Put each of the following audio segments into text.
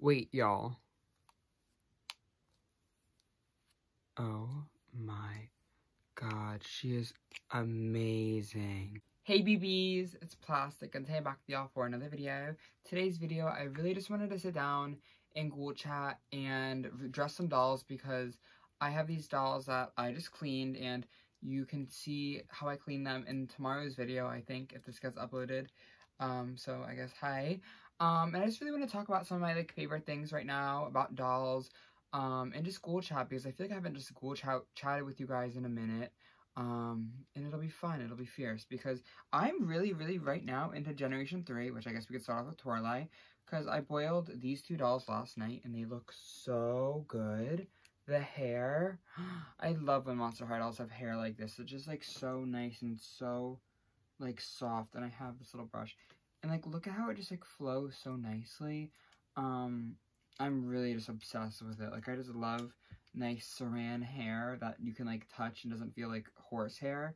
Wait, y'all. Oh my god, she is amazing. Hey BBs, it's Plastic and today I'm back with y'all for another video. Today's video, I really just wanted to sit down and Ghoul chat and dress some dolls because I have these dolls that I just cleaned and you can see how I clean them in tomorrow's video, I think, if this gets uploaded. Um, so I guess hi. Um, and I just really want to talk about some of my like favorite things right now about dolls, um, and just ghoul chat because I feel like I haven't just ghoul ch chatted with you guys in a minute. Um, and it'll be fun, it'll be fierce, because I'm really, really right now into Generation 3, which I guess we could start off with Toralei, because I boiled these two dolls last night, and they look so good. The hair, I love when Monster High dolls have hair like this, it's just like so nice and so like soft, and I have this little brush, and like look at how it just like flows so nicely, um, I'm really just obsessed with it, like I just love nice saran hair that you can like touch and doesn't feel like horsehair.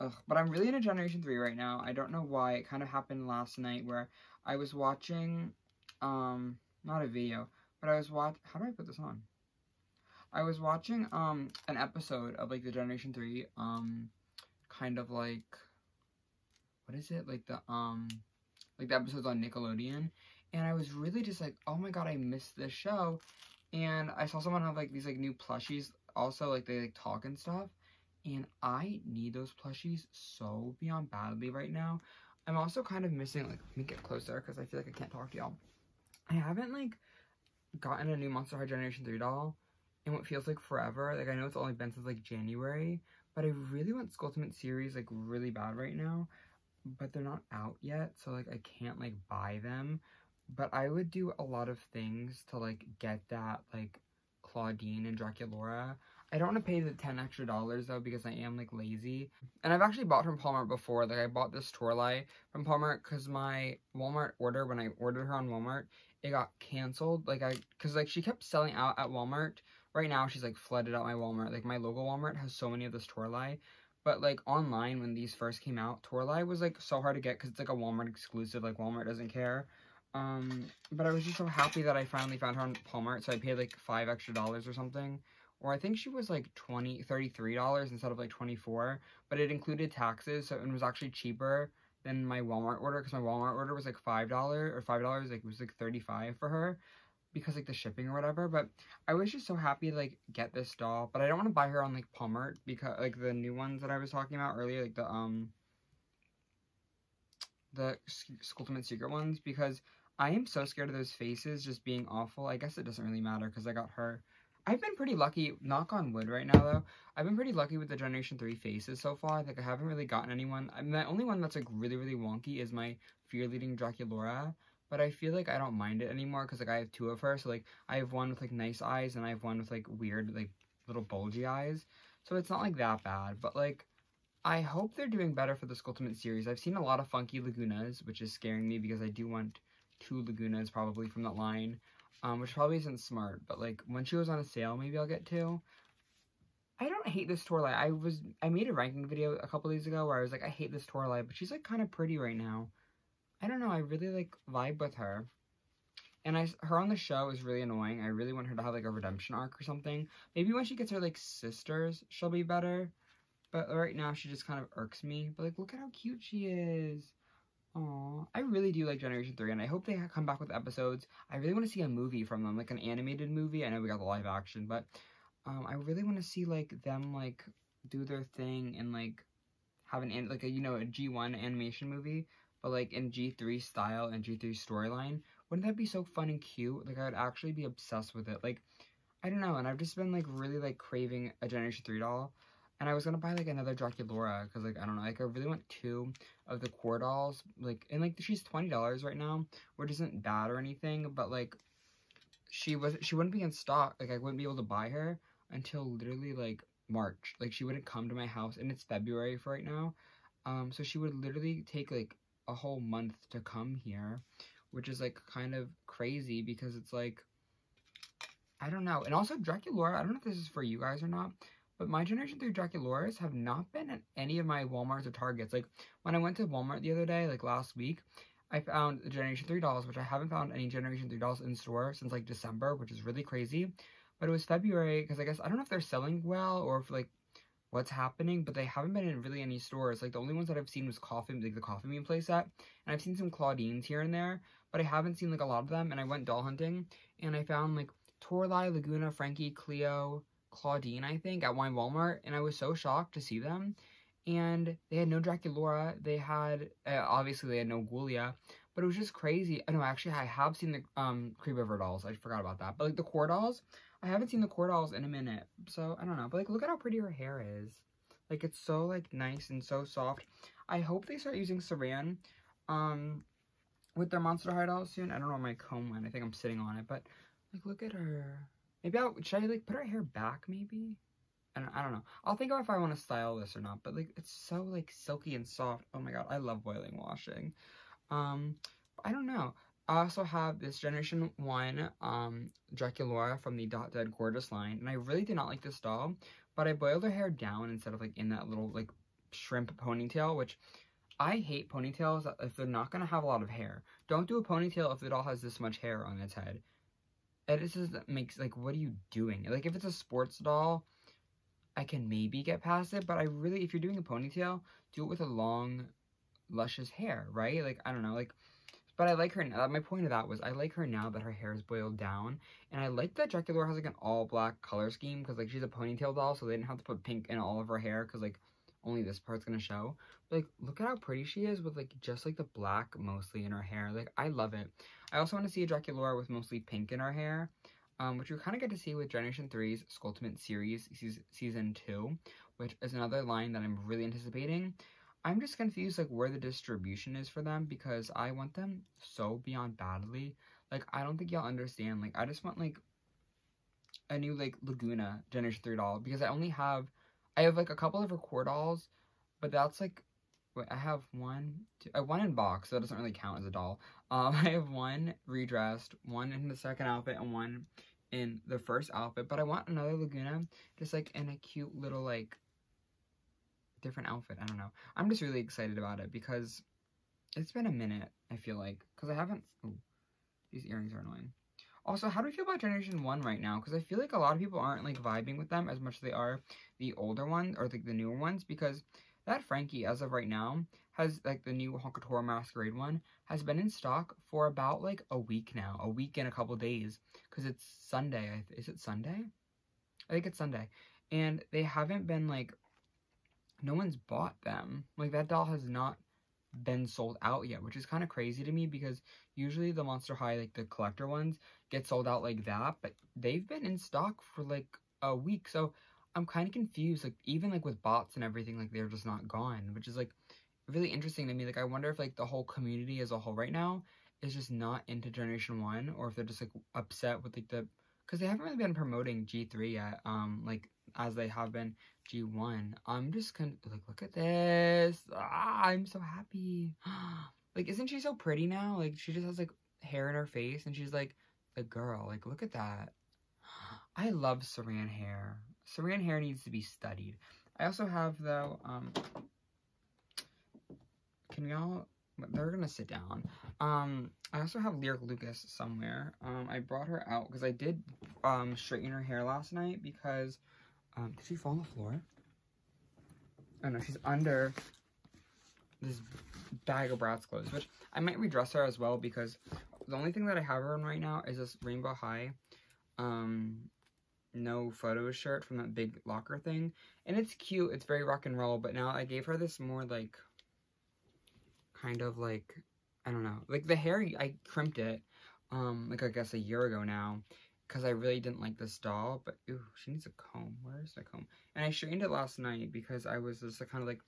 Ugh, but I'm really into Generation 3 right now. I don't know why. It kind of happened last night where I was watching, um, not a video, but I was watch. How do I put this on? I was watching, um, an episode of, like, the Generation 3, um, kind of like, what is it? Like the, um, like the episodes on Nickelodeon. And I was really just like, oh my god, I missed this show. And I saw someone have like these like new plushies also like they like talk and stuff. And I need those plushies so beyond badly right now. I'm also kind of missing like let me get closer because I feel like I can't talk to y'all. I haven't like gotten a new Monster High Generation 3 doll in what feels like forever. Like I know it's only been since like January, but I really want Skulltimate series like really bad right now. But they're not out yet, so like I can't like buy them but I would do a lot of things to like get that like Clawdeen and Draculaura. I don't want to pay the 10 extra dollars though because I am like lazy. And I've actually bought from Walmart before. Like I bought this Toralei from Walmart because my Walmart order, when I ordered her on Walmart, it got canceled. Like I, cause like she kept selling out at Walmart. Right now she's like flooded out my Walmart. Like my local Walmart has so many of this Toralei. But like online when these first came out, Toralei was like so hard to get because it's like a Walmart exclusive. Like Walmart doesn't care. Um, but I was just so happy that I finally found her on Walmart, so I paid like five extra dollars or something. Or I think she was like 20 $33 instead of like 24 but it included taxes, so it was actually cheaper than my Walmart order, because my Walmart order was like $5 or $5, like it was like 35 for her, because like the shipping or whatever, but I was just so happy to like get this doll, but I don't want to buy her on like Walmart, because like the new ones that I was talking about earlier, like the, um, the Skulltimate Secret ones, because I am so scared of those faces just being awful. I guess it doesn't really matter because I got her. I've been pretty lucky, knock on wood right now though, I've been pretty lucky with the Generation 3 faces so far. Like I haven't really gotten anyone. I mean, the only one that's like really, really wonky is my fear-leading Draculaura. But I feel like I don't mind it anymore because like I have two of her. So like I have one with like nice eyes and I have one with like weird like little bulgy eyes. So it's not like that bad. But like I hope they're doing better for the Skulltimate series. I've seen a lot of funky Lagoonas, which is scaring me because I do want two Lagoonas probably from that line, um, which probably isn't smart, but like when she goes on a sale, maybe I'll get two. I don't hate this Toralei. I was I made a ranking video a couple days ago where I was like, I hate this Toralei, but she's like kind of pretty right now. I don't know. I really like vibe with her. And I, her on the show is really annoying. I really want her to have like a redemption arc or something. Maybe when she gets her like sisters, she'll be better. But right now she just kind of irks me. But like, look at how cute she is. Aw, I really do like Generation 3, and I hope they come back with episodes. I really want to see a movie from them, like an animated movie. I know we got the live action, but um, I really want to see, like, them, like, do their thing and, like, have an, like, a, you know, a G1 animation movie, but, like, in G3 style and G3 storyline. Wouldn't that be so fun and cute? Like, I would actually be obsessed with it. Like, I don't know, and I've just been, like, really, like, craving a Generation 3 doll. And I was gonna buy like another Draculaura because like I don't know like I really want two of the core dolls like and like she's twenty dollars right now which isn't bad or anything but like she was she wouldn't be in stock like I wouldn't be able to buy her until literally like March like she wouldn't come to my house and it's February for right now um so she would literally take like a whole month to come here which is like kind of crazy because it's like I don't know and also Draculaura I don't know if this is for you guys or not but my Generation 3 Draculaura's have not been at any of my Walmarts or Targets. Like, when I went to Walmart the other day, like last week, I found the Generation 3 dolls, which I haven't found any Generation 3 dolls in store since like December, which is really crazy. But it was February because I guess I don't know if they're selling well or if like what's happening, but they haven't been in really any stores. Like the only ones that I've seen was Coffee, like the Coffin Bean playset, and I've seen some Clawdeens here and there, but I haven't seen like a lot of them. And I went doll hunting, and I found like Toralei, Lagoona, Frankie, Cleo, Clawdeen, I think, at Wine Walmart, and I was so shocked to see them. And they had no Draculaura. They had uh, obviously they had no Ghoulia, but it was just crazy. I know actually I have seen the um Creepover dolls. I forgot about that. But like the core dolls, I haven't seen the core dolls in a minute. So I don't know. But like look at how pretty her hair is. Like it's so like nice and so soft. I hope they start using Saran um with their Monster High dolls soon. I don't know where my comb went. I think I'm sitting on it, but like look at her. Maybe I should I like put her hair back maybe? I don't, I don't know. I'll think of if I want to style this or not. But like it's so like silky and soft. Oh my god, I love boiling washing. Um, I don't know. I also have this Generation 1 um, Draculaura from the Dot Dead Gorgeous line, and I really did not like this doll, but I boiled her hair down instead of, like, in that little, like, shrimp ponytail, which I hate ponytails if they're not going to have a lot of hair. Don't do a ponytail if the doll has this much hair on its head. It just makes, like, what are you doing? Like, if it's a sports doll, I can maybe get past it, but I really, if you're doing a ponytail, do it with a long, luscious hair, right? Like, I don't know, like, but I like her, now. my point of that was I like her now that her hair is boiled down. And I like that Draculaura has like an all black color scheme because like she's a ponytail doll so they didn't have to put pink in all of her hair because like only this part's gonna show. But like look at how pretty she is with like just like the black mostly in her hair. Like I love it. I also want to see a Draculaura with mostly pink in her hair. Um, which we kind of get to see with Generation 3's Skulltimate series season 2, which is another line that I'm really anticipating. I'm just confused like where the distribution is for them because I want them so beyond badly. Like I don't think y'all understand. Like I just want like a new like Lagoona Generation 3 doll because I only have I have like a couple of record dolls, but that's like wait, I have one two, I have one in box, so that doesn't really count as a doll. Um I have one redressed, one in the second outfit and one in the first outfit, but I want another Lagoona just like in a cute little like different outfit. I don't know. I'm just really excited about it because it's been a minute, I feel like. Because I haven't... Ooh, these earrings are annoying. Also, how do we feel about Generation 1 right now? Because I feel like a lot of people aren't, like, vibing with them as much as they are the older ones, or, like, the newer ones. Because that Frankie, as of right now, has, like, the new Horror Masquerade one, has been in stock for about, like, a week now. A week and a couple days. Because it's Sunday. Is it Sunday? I think it's Sunday. And they haven't been, like, no one's bought them. Like, that doll has not been sold out yet, which is kind of crazy to me because usually the Monster High, like the collector ones, get sold out like that, but they've been in stock for like a week. So I'm kind of confused. Like, even like with bots and everything, like they're just not gone, which is like really interesting to me. Like, I wonder if like the whole community as a whole right now is just not into Generation 1 or if they're just like upset with like the because they haven't really been promoting G3 yet, um, like as they have been G1. I'm just gonna like look at this. Ah, I'm so happy. like, isn't she so pretty now? Like, she just has like hair in her face, and she's like the girl. Like, look at that. I love Saran hair. Saran hair needs to be studied. I also have though. Um, can y'all? They're gonna sit down. Um, I also have Lyric Lucas somewhere. Um, I brought her out because I did um straighten her hair last night because um, did she fall on the floor? Oh no, she's under this bag of Bratz clothes, which I might redress her as well because the only thing that I have her in right now is this Rainbow High um, no photo shirt from that big locker thing. And it's cute, it's very rock and roll, but now I gave her this more like, kind of like, I don't know, like the hair, I crimped it, um, like I guess a year ago now, because I really didn't like this doll, but ooh, she needs a comb. Where is the comb? And I straightened it last night because I was just kind of like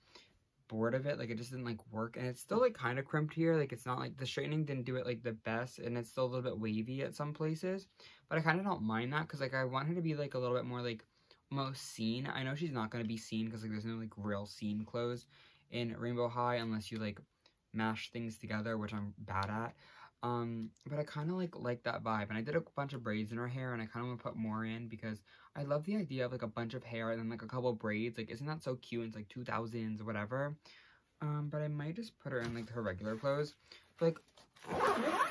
bored of it. Like it just didn't like work. And it's still like kind of crimped here. Like it's not like the straightening didn't do it like the best. And it's still a little bit wavy at some places. But I kind of don't mind that because like I want her to be like a little bit more like most seen. I know she's not going to be seen because like there's no like real scene clothes in Rainbow High unless you like mash things together, which I'm bad at. Um, but I kind of like like that vibe. And I did a bunch of braids in her hair and I kind of want to put more in because I love the idea of like a bunch of hair and then like a couple braids. Like, isn't that so cute? It's like 2000s or whatever. Um, but I might just put her in like her regular clothes. But like,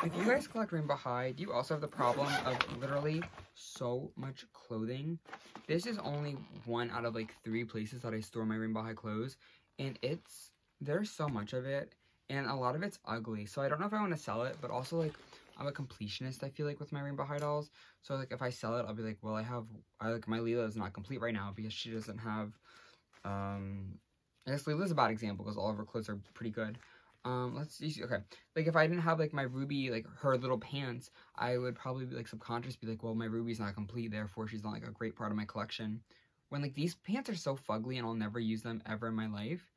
If you guys collect Rainbow High, do you also have the problem of literally so much clothing? This is only one out of like three places that I store my Rainbow High clothes. And it's, there's so much of it. And a lot of it's ugly. So I don't know if I want to sell it, but also like I'm a completionist, I feel like, with my Rainbow High dolls. So, like, if I sell it, I'll be like, well, I have, I like, my Lila is not complete right now because she doesn't have, um, I guess Lila's a bad example because all of her clothes are pretty good. Um, let's see, okay, like, if I didn't have, like, my Ruby, like, her little pants, I would probably be, like, subconscious, be like, well, my Ruby's not complete, therefore she's not, like, a great part of my collection. When, like, these pants are so fugly and I'll never use them ever in my life,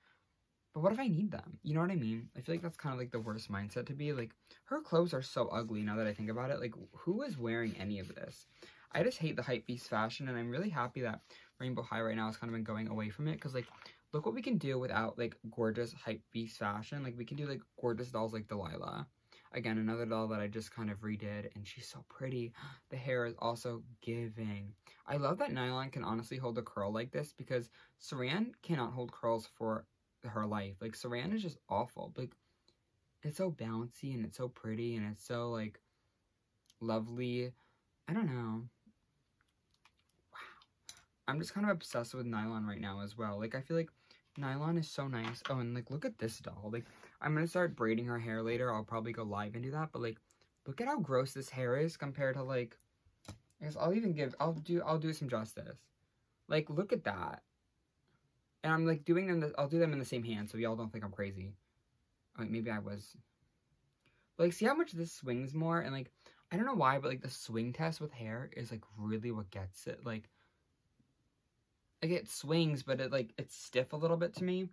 but what if I need them? You know what I mean? I feel like that's kind of like the worst mindset to be. Like, her clothes are so ugly now that I think about it. Like, who is wearing any of this? I just hate the hypebeast fashion, and I'm really happy that Rainbow High right now has kind of been going away from it. Because, like, look what we can do without, like, gorgeous hypebeast fashion. Like, we can do, like, gorgeous dolls like Delilah. Again, another doll that I just kind of redid, and she's so pretty. The hair is also giving. I love that Nylon can honestly hold a curl like this because Saran cannot hold curls for her life. Like Saran is just awful. Like it's so bouncy and it's so pretty and it's so like lovely. I don't know. Wow. I'm just kind of obsessed with nylon right now as well. Like I feel like nylon is so nice. Oh, and like look at this doll. Like I'm gonna start braiding her hair later. I'll probably go live and do that. But like look at how gross this hair is compared to like I guess I'll even give I'll do I'll do some justice. Like look at that. And I'm like doing them, the, I'll do them in the same hand so y'all don't think I'm crazy. Mean, maybe I was. But like, see how much this swings more? And like, I don't know why, but like the swing test with hair is like really what gets it. Like, like it swings, but it like, it's stiff a little bit to me.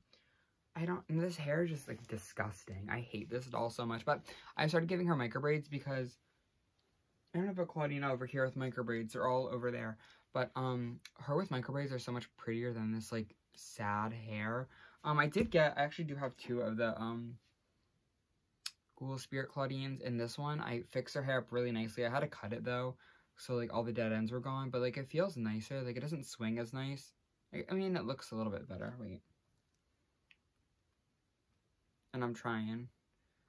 I don't, this hair is just like disgusting. I hate this doll so much. But I started giving her micro braids because I don't have a Claudina over here with micro braids. They're all over there. But um, her with micro braids are so much prettier than this like sad hair. Um, I did get, I actually do have two of the, um, Ghoul Spirit Clawdeens. In this one, I fixed her hair up really nicely. I had to cut it, though, so, like, all the dead ends were gone. But, like, it feels nicer. Like, it doesn't swing as nice. I, I mean, it looks a little bit better. Wait. And I'm trying.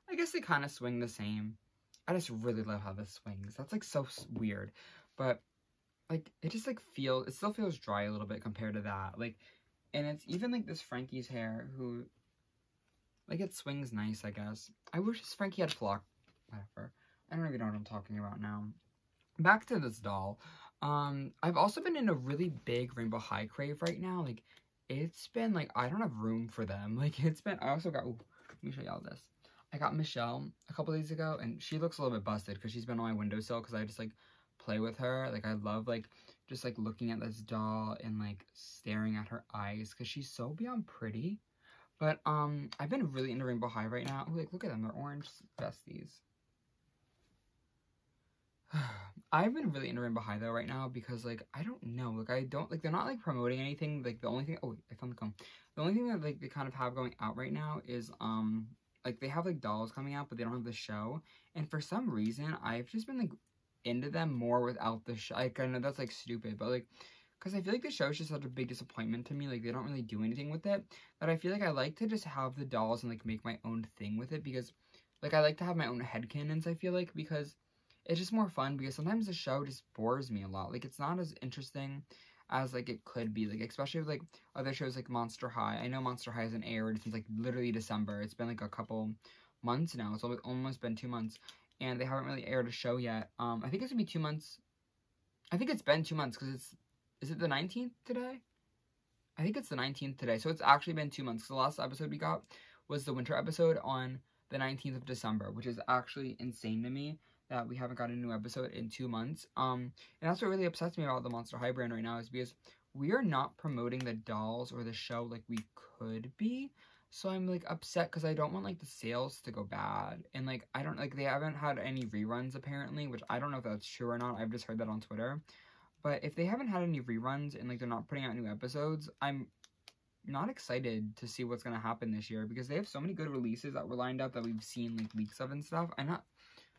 I guess they kind of swing the same. I just really love how this swings. That's, like, so weird. But, like, it just, like, feels... It still feels dry a little bit compared to that. Like, and it's even like this Frankie's hair who, like it swings nice, I guess. I wish Frankie had flock, whatever. I don't even know what I'm talking about now. Back to this doll. Um, I've also been in a really big Rainbow High crave right now. Like, it's been like, I don't have room for them. Like, it's been, I also got, ooh, let me show y'all this. I got Michelle a couple days ago, and she looks a little bit busted because she's been on my windowsill because I just like play with her. Like, I love like just like looking at this doll and like staring at her eyes because she's so beyond pretty. But um, I've been really into Rainbow High right now. Like look at them, they're orange besties. I've been really into Rainbow High though right now because like I don't know, like I don't like they're not like promoting anything. Like the only thing, oh wait, I found the comb. The only thing that like they kind of have going out right now is um like they have like dolls coming out, but they don't have the show. And for some reason, I've just been like into them more without the show. Like, I know that's, like, stupid, but, like, because I feel like the show is just such a big disappointment to me. Like, they don't really do anything with it. But I feel like I like to just have the dolls and, like, make my own thing with it because, like, I like to have my own headcanons, I feel like, because it's just more fun because sometimes the show just bores me a lot. Like, it's not as interesting as, like, it could be. Like, especially with, like, other shows like Monster High. I know Monster High hasn't aired since, like, literally December. It's been, like, a couple months now. It's almost been two months and they haven't really aired a show yet. Um, I think it's gonna be two months. I think it's been two months because it's is it the 19th today? I think it's the 19th today. So it's actually been two months. The last episode we got was the winter episode on the 19th of December, which is actually insane to me that we haven't got a new episode in two months. Um, and that's what really upsets me about the Monster High brand right now is because we are not promoting the dolls or the show like we could be. So I'm like upset because I don't want like the sales to go bad. And like I don't like they haven't had any reruns apparently, which I don't know if that's true or not. I've just heard that on Twitter. But if they haven't had any reruns and like they're not putting out new episodes, I'm not excited to see what's gonna happen this year because they have so many good releases that were lined up that we've seen like leaks of and stuff. I'm not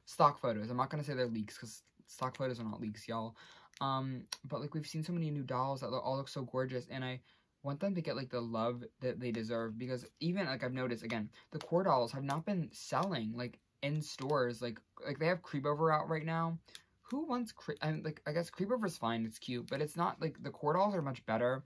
stock photos. I'm not gonna say they're leaks because stock photos are not leaks, y'all. Um, but like we've seen so many new dolls that all look so gorgeous, and I want them to get like the love that they deserve because even like I've noticed again, the core dolls have not been selling like in stores. Like like they have Creepover out right now. Who wants cre- I mean, like I guess Creepover's fine, it's cute, but it's not like the core dolls are much better.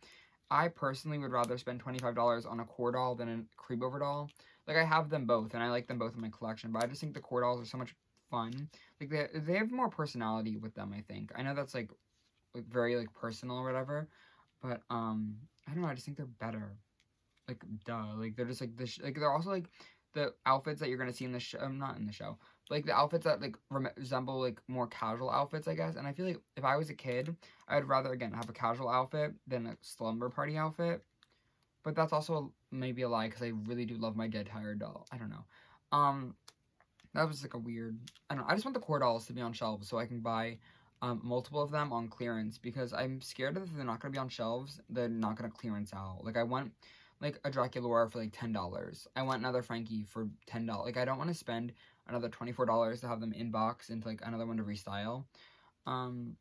I personally would rather spend $25 on a core doll than a Creepover doll. Like I have them both and I like them both in my collection, but I just think the core dolls are so much fun. Like they they have more personality with them, I think. I know that's like like very like personal or whatever, but um I don't know, I just think they're better. Like duh, like they're just like this like they're also like the outfits that you're gonna see in the show. I'm not in the show, like the outfits that like resemble like more casual outfits, I guess. And I feel like if I was a kid, I'd rather again have a casual outfit than a slumber party outfit. But that's also maybe a lie because I really do love my dead tired doll. I don't know. Um, that was like a weird. I don't know. I just want the core dolls to be on shelves so I can buy um, multiple of them on clearance because I'm scared that if they're not gonna be on shelves, they're not gonna clearance out. Like I want like a Draculaura for like ten dollars. I want another Frankie for ten dollars. Like I don't want to spend another twenty four dollars to have them in box into like another one to restyle. Um,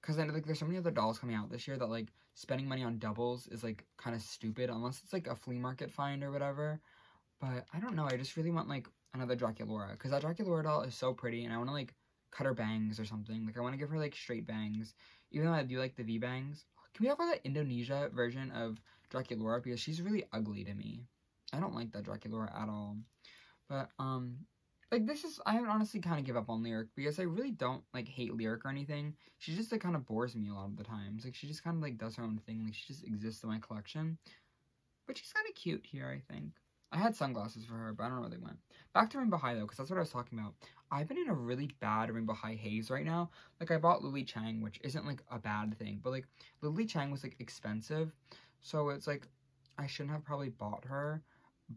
because I like there's so many other dolls coming out this year that like spending money on doubles is like kind of stupid unless it's like a flea market find or whatever. But I don't know. I just really want like another Draculaura because that Draculaura doll is so pretty and I want to like cut her bangs or something. Like I want to give her like straight bangs, even though I do like the V bangs. Can we have the Indonesia version of Draculaura because she's really ugly to me. I don't like that Draculaura at all. But, um, like, this is, I honestly kind of give up on Lyric because I really don't, like, hate Lyric or anything. She just, like, kind of bores me a lot of the times. Like, she just kind of, like, does her own thing. Like, she just exists in my collection. But she's kind of cute here, I think. I had sunglasses for her, but I don't know where they went. Back to Rainbow High, though, because that's what I was talking about. I've been in a really bad Rainbow High haze right now. Like, I bought Lily Chang, which isn't, like, a bad thing. But, like, Lily Chang was, like, expensive. So it's like, I shouldn't have probably bought her,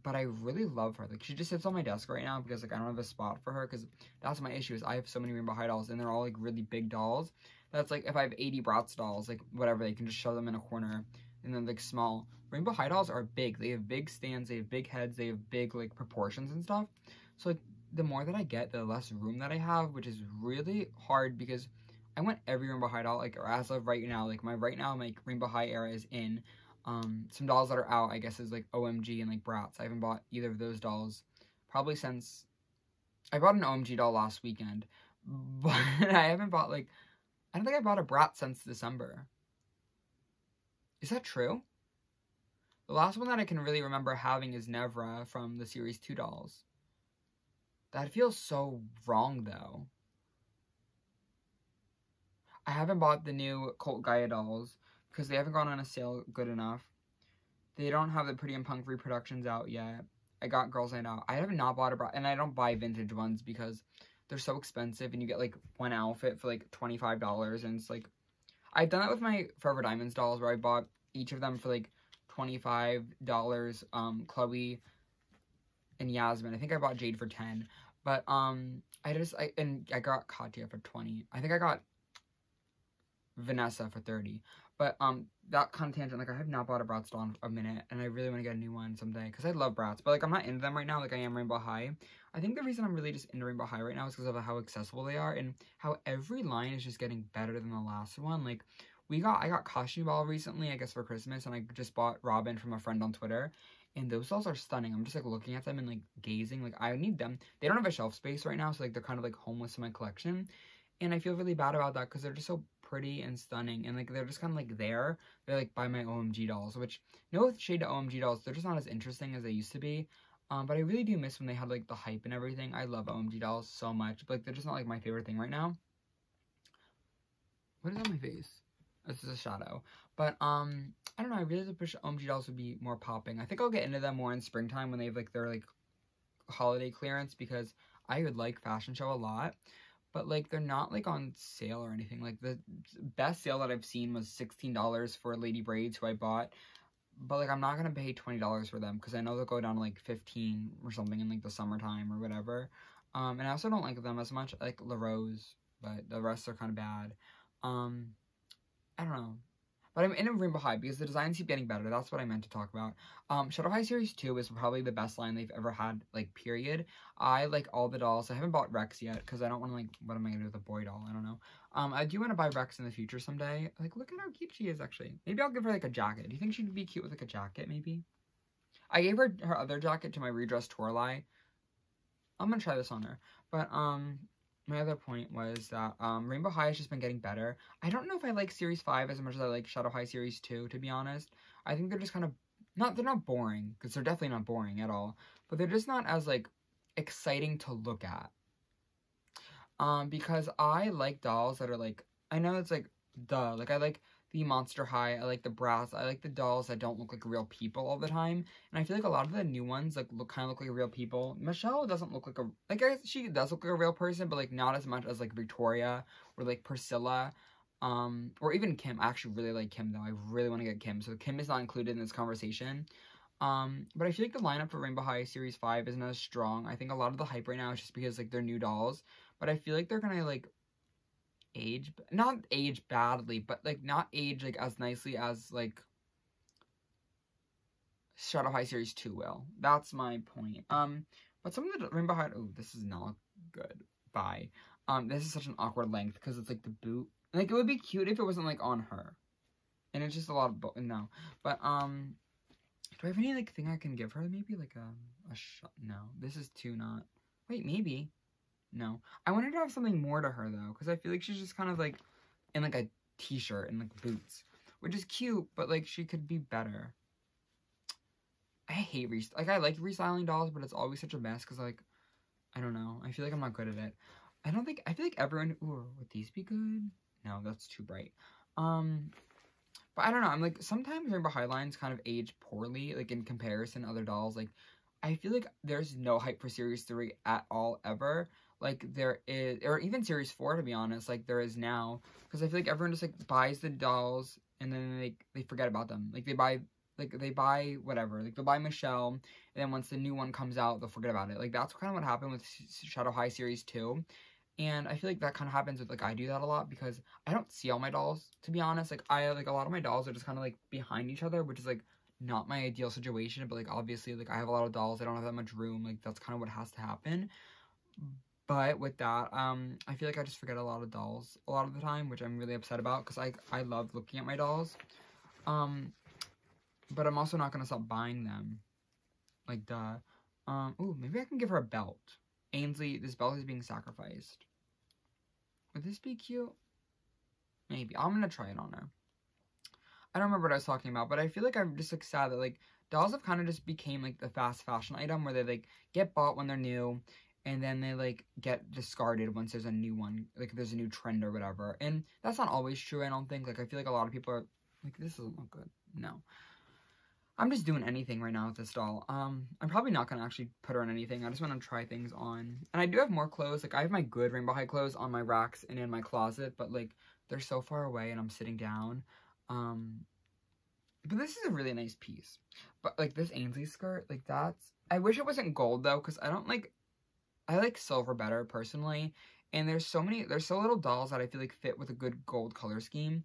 but I really love her. Like, she just sits on my desk right now because, like, I don't have a spot for her because that's my issue is I have so many Rainbow High dolls and they're all, like, really big dolls. That's, like, if I have 80 Bratz dolls, like, whatever, they can just shove them in a corner and then, like, small. Rainbow High dolls are big. They have big stands, they have big heads, they have big, like, proportions and stuff. So, like, the more that I get, the less room that I have, which is really hard because I want every Rainbow High doll, like, or as of right now, like, my right now, my Rainbow High era is in. Um, some dolls that are out, I guess, is like OMG and like Bratz. I haven't bought either of those dolls probably since I bought an OMG doll last weekend, but I haven't bought like I don't think I bought a Bratz since December. Is that true? The last one that I can really remember having is Nevra from the series 2 dolls. That feels so wrong though. I haven't bought the new Cult Gaia dolls because they haven't gone on a sale good enough. They don't have the Pretty and Punk reproductions out yet. I got Girls I Out. I have not bought a bra, and I don't buy vintage ones because they're so expensive, and you get like one outfit for like twenty five dollars, and it's like I've done that with my Forever Diamondz dolls where I bought each of them for like twenty five dollars. Um, Cloe and Yasmin. I think I bought Jade for ten, but um, I just I and I got Katya for twenty. I think I got Vanessa for 30. But um, that kind of tangent, like I have not bought a Bratz doll in a minute, and I really want to get a new one someday because I love Bratz. But like I'm not into them right now, like I am Rainbow High. I think the reason I'm really just into Rainbow High right now is because of how accessible they are and how every line is just getting better than the last one. Like we got, I got Costume Ball recently, I guess for Christmas, and I just bought Robin from a friend on Twitter. And those dolls are stunning. I'm just like looking at them and like gazing. Like I need them. They don't have a shelf space right now, so like they're kind of like homeless in my collection. And I feel really bad about that because they're just so pretty and stunning and like they're just kind of like there they're like by my omg dolls which no shade to omg dolls they're just not as interesting as they used to be um but i really do miss when they had like the hype and everything. I love omg dolls so much but like they're just not like my favorite thing right now. What is on my face? This is a shadow. But um i don't know i really wish omg dolls would be more popping. I think i'll get into them more in springtime when they have like their like holiday clearance because i would like fashion show a lot. But like they're not like on sale or anything. Like the best sale that I've seen was $16 for Lady Braids who I bought. But like I'm not gonna pay $20 for them because I know they'll go down to like 15 or something in like the summertime or whatever. Um, and I also don't like them as much. I like La Rose, but the rest are kind of bad. Um, I don't know. But I'm in a Rainbow High because the designs keep getting better. That's what I meant to talk about. Um, Shadow High Series 2 is probably the best line they've ever had, like, period. I like all the dolls. I haven't bought Rex yet because I don't want to, like, what am I going to do with a boy doll? I don't know. Um, I do want to buy Rex in the future someday. Like, look at how cute she is, actually. Maybe I'll give her, like, a jacket. Do you think she'd be cute with, like, a jacket, maybe? I gave her her other jacket to my redress Toralei. I'm gonna try this on her. But, um, my other point was that um, Rainbow High has just been getting better. I don't know if I like Series 5 as much as I like Shadow High Series 2, to be honest. I think they're just kind of, not, they're not boring, because they're definitely not boring at all, but they're just not as, like, exciting to look at. Um, because I like dolls that are, like, I know it's, like, duh, like, I like the Monster High, I like the Bratz, I like the dolls that don't look like real people all the time, and I feel like a lot of the new ones, like, look kind of look like real people. Michelle doesn't look like a, guess she does look like a real person, but, like, not as much as, like, Victoria or, like, Priscilla, um, or even Kim. I actually really like Kim, though. I really want to get Kim, so Kim is not included in this conversation. Um, but I feel like the lineup for Rainbow High Series 5 isn't as strong. I think a lot of the hype right now is just because, like, they're new dolls, but I feel like they're gonna, like, age not age badly but like not age like as nicely as like shadow high series 2 will. That's my point. Um but some of the rainbow high oh this is not good. Bye. Um this is such an awkward length because it's like the boot. Like it would be cute if it wasn't like on her. And it's just a lot of bo no. But um do i have any like thing i can give her? Maybe like a, a shot no. This is too not wait maybe no. I wanted to have something more to her, though, because I feel like she's just kind of, like, in, like, a t-shirt and, like, boots. Which is cute, but, like, she could be better. I hate, re like, I like restyling dolls, but it's always such a mess, because, like, I don't know. I feel like I'm not good at it. I don't think, I feel like everyone, ooh, would these be good? No, that's too bright. Um, but I don't know. I'm like, sometimes Rainbow Highlines kind of age poorly, like, in comparison to other dolls. Like, I feel like there's no hype for Series 3 at all, ever like there is or even series 4 to be honest like there is now. Because i feel like everyone just like buys the dolls and then they they forget about them. Like they buy like they buy whatever. Like they'll buy michelle and then once the new one comes out they'll forget about it. Like that's kind of what happened with shadow high series 2 and i feel like that kind of happens with like i do that a lot because i don't see all my dolls to be honest. Like i like a lot of my dolls are just kind of like behind each other which is like not my ideal situation. But like obviously like i have a lot of dolls. I don't have that much room. Like that's kind of what has to happen but with that, um, I feel like I just forget a lot of dolls a lot of the time, which I'm really upset about because I, I love looking at my dolls. Um, but I'm also not going to stop buying them. Like, duh. Um, ooh, maybe I can give her a belt. Ainsley, this belt is being sacrificed. Would this be cute? Maybe. I'm going to try it on her. I don't remember what I was talking about, but I feel like I'm just like sad that like dolls have kind of just became like the fast fashion item where they like get bought when they're new and then they like get discarded once there's a new one like there's a new trend or whatever. And that's not always true i don't think. Like i feel like a lot of people are like this doesn't look good. No. I'm just doing anything right now with this doll. Um i'm probably not gonna actually put her on anything. I just want to try things on. And i do have more clothes. Like i have my good rainbow high clothes on my racks and in my closet but like they're so far away and i'm sitting down. Um but this is a really nice piece. But like this ainsley skirt like that's i wish it wasn't gold though because i don't like I like silver better personally. And there's so many, there's so little dolls that I feel like fit with a good gold color scheme.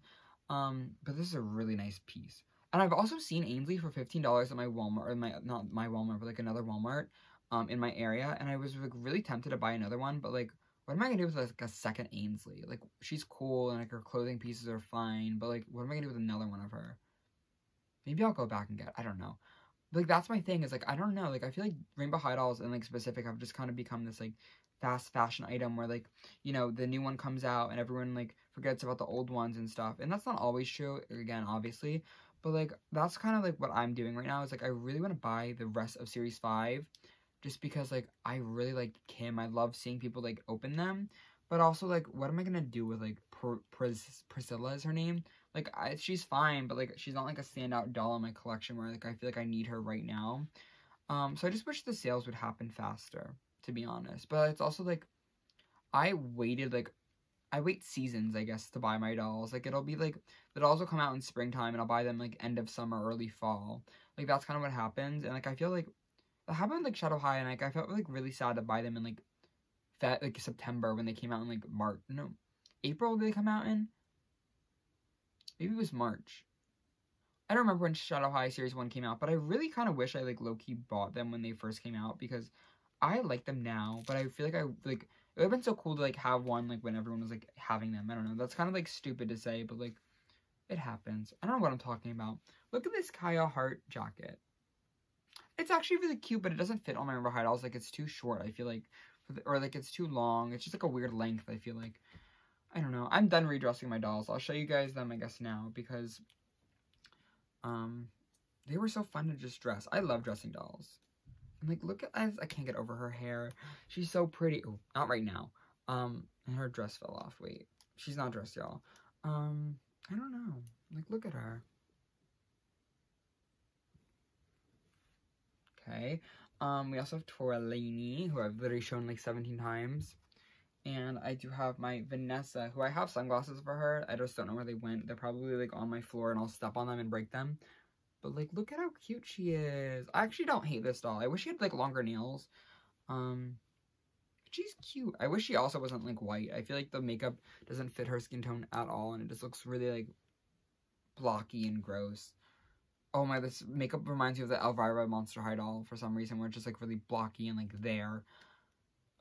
Um, but this is a really nice piece. And I've also seen Ainsley for $15 at my Walmart, or my, not my Walmart, but like another Walmart, um, in my area. And I was like really tempted to buy another one, but like, what am I gonna do with like a second Ainsley? Like, she's cool and like her clothing pieces are fine, but like, what am I gonna do with another one of her? Maybe I'll go back and get, I don't know like that's my thing is like I don't know like I feel like Rainbow High Dolls and like specific have just kind of become this like fast fashion item where like you know the new one comes out and everyone like forgets about the old ones and stuff and that's not always true again obviously but like that's kind of like what I'm doing right now is like I really want to buy the rest of series 5 just because like I really like Kim I love seeing people like open them but also like what am I gonna do with like Pr Pris Priscilla is her name like I, she's fine, but like she's not like a standout doll in my collection where like I feel like I need her right now. Um, so I just wish the sales would happen faster, to be honest. But it's also like I waited like I wait seasons, I guess, to buy my dolls. Like it'll be like the dolls will come out in springtime and I'll buy them like end of summer, early fall. Like that's kind of what happens. And like I feel like that happened like Shadow High and like I felt like really sad to buy them in like that like September when they came out in like March. No, April they come out in? Maybe it was March. I don't remember when Shadow High Series 1 came out, but I really kind of wish I, like, low-key bought them when they first came out, because I like them now, but I feel like I, like, it would have been so cool to, like, have one, like, when everyone was, like, having them. I don't know. That's kind of, like, stupid to say, but, like, it happens. I don't know what I'm talking about. Look at this Kaya Hart jacket. It's actually really cute, but it doesn't fit on my Rainbow High Dolls. Like, it's too short. I feel like or like it's too long. It's just like a weird length, I feel like. I don't know. I'm done redressing my dolls. I'll show you guys them, I guess, now because um, they were so fun to just dress. I love dressing dolls. And like, look at, I, I can't get over her hair. She's so pretty. Oh, not right now. Um, and her dress fell off. Wait, she's not dressed, y'all. Um, I don't know. Like, look at her. Okay. Um, we also have Toralini, who I've literally shown like 17 times. And I do have my Vanessa, who I have sunglasses for her. I just don't know where they went. They're probably like on my floor and I'll step on them and break them. But like, look at how cute she is. I actually don't hate this doll. I wish she had like longer nails. Um, she's cute. I wish she also wasn't like white. I feel like the makeup doesn't fit her skin tone at all. And it just looks really like blocky and gross. Oh my, this makeup reminds me of the Elvira Monster High doll for some reason, where it's just like really blocky and like there.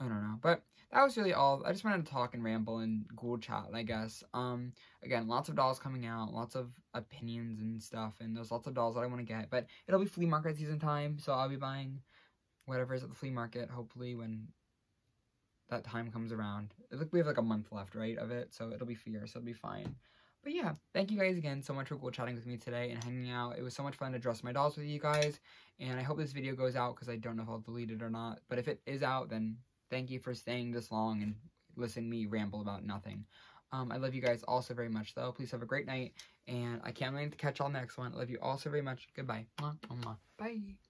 I don't know. But that was really all. I just wanted to talk and ramble and ghoul chat, I guess. Um, again, lots of dolls coming out, lots of opinions and stuff, and there's lots of dolls that I want to get. But it'll be flea market season time, so I'll be buying whatever is at the flea market, hopefully, when that time comes around. Look, we have like a month left, right, of it, so it'll be fierce, it'll be fine. But yeah, thank you guys again so much for ghoul chatting with me today and hanging out. It was so much fun to dress my dolls with you guys, and I hope this video goes out because I don't know if I'll delete it or not. But if it is out, then Thank you for staying this long and listening me ramble about nothing. Um, I love you guys also very much, though. Please have a great night, and I can't wait to catch y'all next one. I love you all so very much. Goodbye. Bye.